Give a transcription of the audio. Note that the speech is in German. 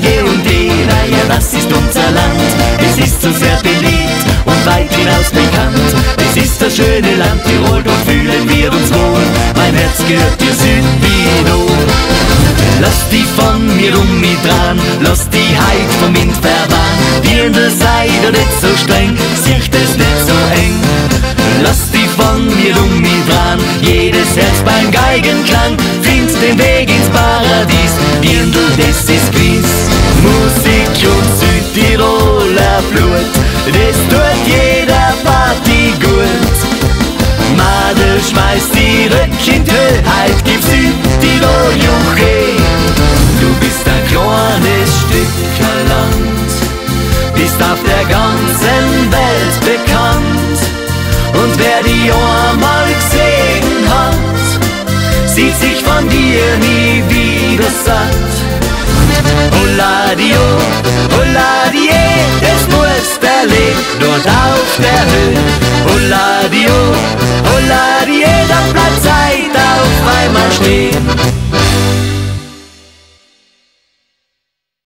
Berge und Täler, ja das ist unser Land. Es ist so sehr beliebt und weit hinaus bekannt. Es ist das schöne Land Tirol, dort fühlen wir uns wohl. Mein Herz gehört dir Südtirol. Lass die von mir um mich dran, lass die Heid vom Wind verwahren. Dirndl sei doch nicht so streng, sicht es nicht so eng. Lass die von mir um mich dran, jedes Herz beim Geigenklang findet den Weg Höhe, halt gib Südtirol Juche. Du bist ein kleines Stück Land, bist auf der ganzen Welt bekannt. Und wer die einmal gesehen hat, sieht sich von dir nie wieder satt. Holladio, Holladie, es muss der Leben dort auf der Höhe. Holla away